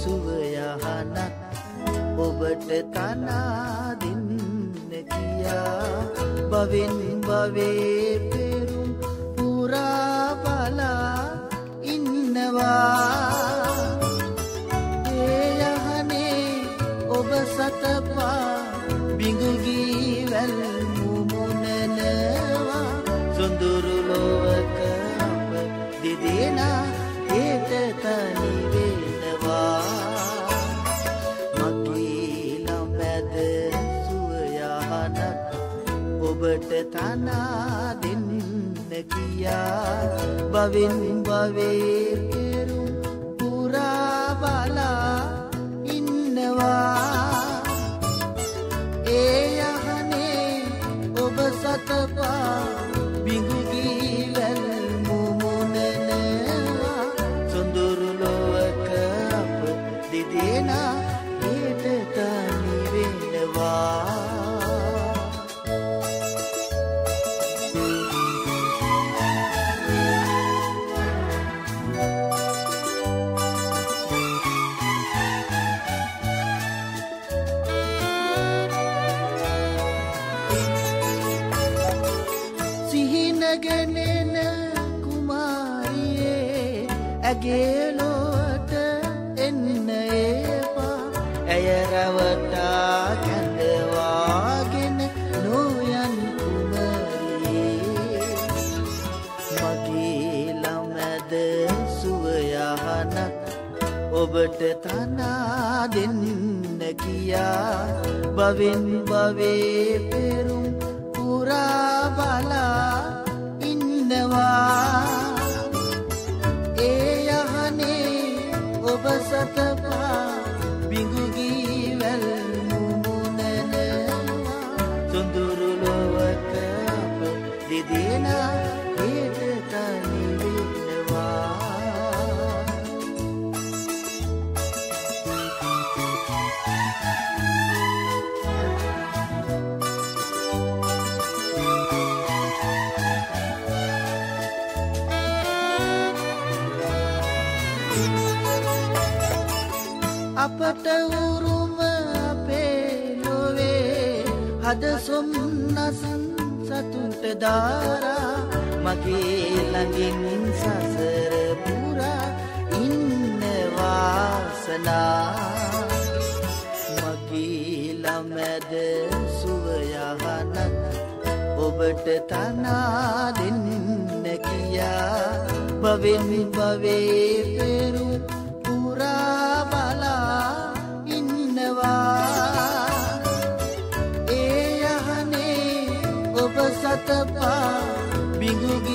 සුවයහනක් ඔබට තනා දෙන්න කියා බවෙන් බවේ පෙරුම් පුරා බලා ඉන්නවා ඒයහනේ ඔබ සතපා බිඟුගී වැල් මුමුණනවා. සොඳුරු ලොවක අප දෙදෙනා ඒට තනිවෙනවා ඔබට තනා දෙන්න කියා. බවෙන් බවේ පෙරුම් පුරා බලා ඉන්නවා. ඒ යහනේ ඔබ සතපා බිඟුගී වැල් මුමුණනවා. සොඳුරු ලොවක අප දෙදෙනා ඒට තනිවෙනවා සිහිනගෙනෙන කුමාරියේ ඇගේලොවට එන්න ඒපා ඇය රැවටා කැඳවාගෙන නොයන් කුමරියේ. මගේ ළමැද සුවයහනක් ඔබට තනා දෙන්න කියා. බවෙන් බවේ පෙරුම් පුරා බලා ඉන්නවා ඒ යහනේ ඔබ සතපා අපට උරුම අපේ ලොවේ. හද සොම්නසන් සතුන්ට දාරා. මගේ ළඟින් සසර පුරා. ඉන්න වාසනා. මගේ ළමැද සුවයහනක් ඔබට තනා දෙන්න කියා. බවෙන් බවේ පෙරු සතපා බිඟුගී